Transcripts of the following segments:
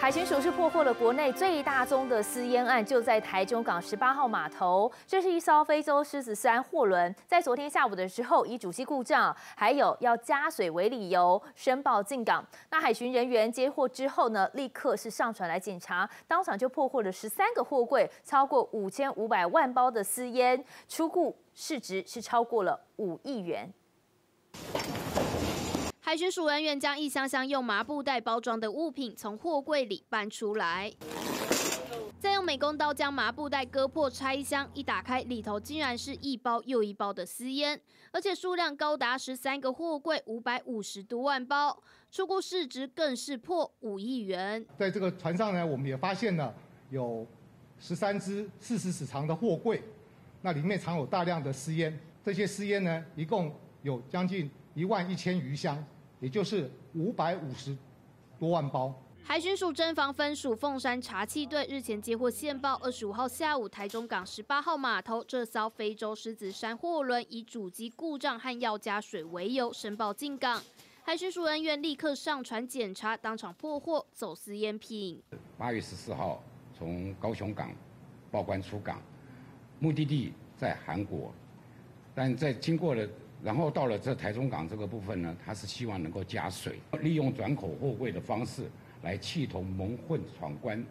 海巡署是破获了国内最大宗的私烟案，就在台中港十八号码头。这是一艘非洲狮子山货轮，在昨天下午的时候，以主机故障还有要加水为理由，申报进港。那海巡人员接货之后呢，立刻是上船来检查，当场就破获了十三个货柜，超过五千五百万包的私烟，出库市值是超过了五亿元。海巡署人员将一箱箱用麻布袋包装的物品从货柜里搬出来，再用美工刀将麻布袋割破拆箱，一打开，里头竟然是一包又一包的私烟，而且数量高达十三个货柜，五百五十多万包，出库市值更是破五亿元。在这个船上呢，我们也发现了有十三只四十尺长的货柜，那里面藏有大量的私烟，这些私烟呢，一共有将近一万一千余箱。也就是五百五十多万包。海巡署侦防分署凤山查缉队日前接获线报，二十五号下午台中港十八号码头这艘非洲狮子山货轮以主机故障和要加水为由申报进港，海巡署人员立刻上船检查，当场破获走私烟品。八月十四号从高雄港报关出港，目的地在韩国，但在经过了。然后到了这台中港这个部分呢，他是希望能够加水，利用转口货柜的方式来气头蒙混闯关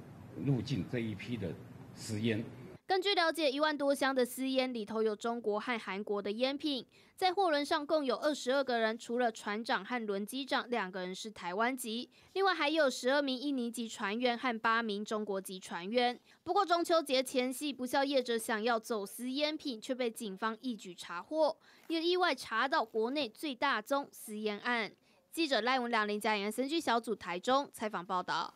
入境这一批的食烟。根据了解，一万多箱的私烟里头有中国和韩国的烟品，在货轮上共有二十二个人，除了船长和轮机长两个人是台湾籍，另外还有十二名印尼籍船员和八名中国籍船员。不过中秋节前夕，不孝业者想要走私烟品，却被警方一举查获，也意外查到国内最大宗私烟案。记者赖文良、林佳妍、森剧小组台中采访报道。